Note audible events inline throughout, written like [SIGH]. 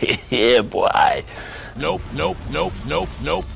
[LAUGHS] yeah, boy. Nope, nope, nope, nope, nope.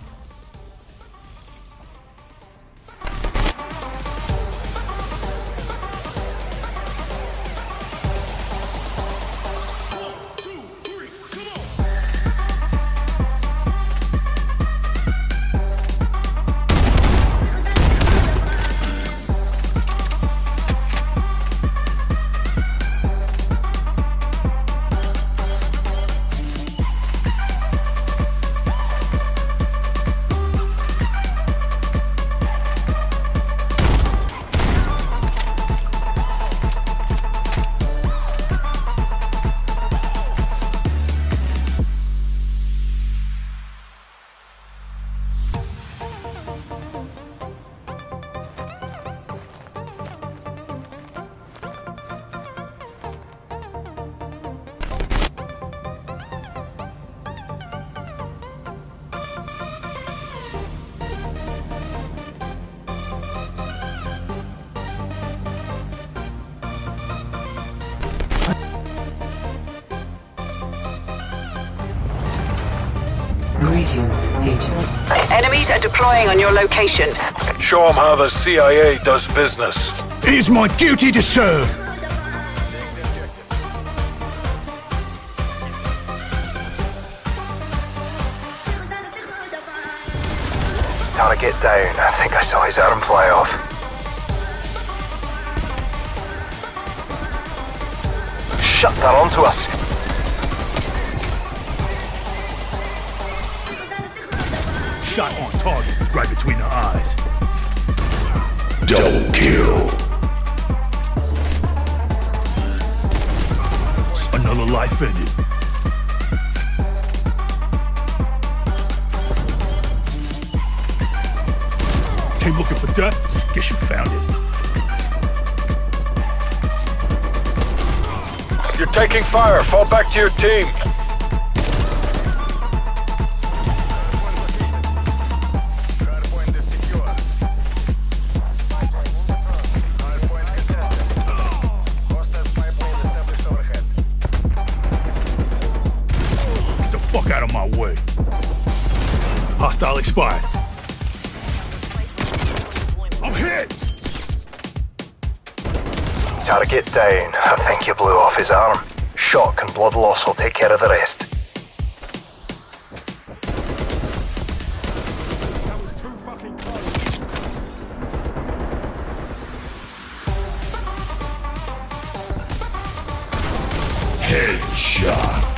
Greetings, Agent. Enemies are deploying on your location. Show them how the CIA does business. It is my duty to serve. Gotta get down. I think I saw his arm fly off. Shut that onto us. Shot on target, right between the eyes. Double kill. Another life ended. Came looking for death? Guess you found it. You're taking fire. Fall back to your team. Out of my way. Hostile expired. I'm hit! Target down. I think you blew off his arm. Shock and blood loss will take care of the rest. Headshot.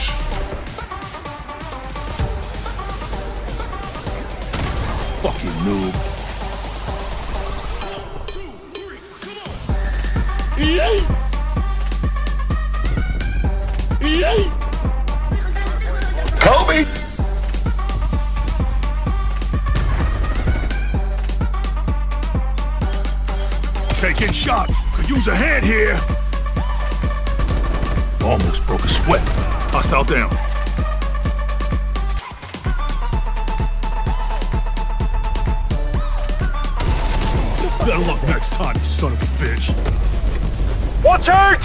Fucking noob. Kobe. Taking shots. Could use a hand here. Almost broke a sweat. Hostile down. Better luck next time, you son of a bitch. Watch out!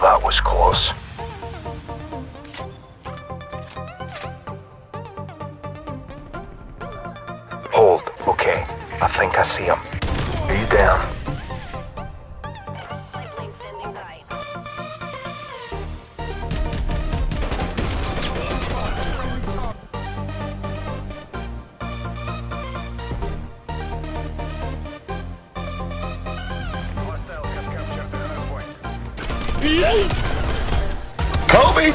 That was close. Hold. Okay. I think I see him. Are you down? Kobe.